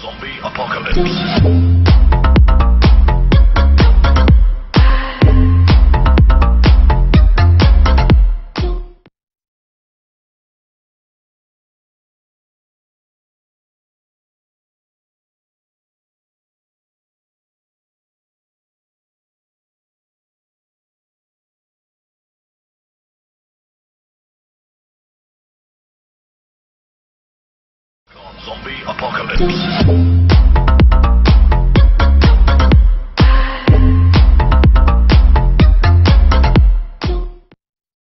Zombie apocalypse. Zombie apocalypse.